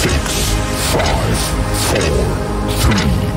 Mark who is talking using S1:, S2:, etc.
S1: six, five, four, three,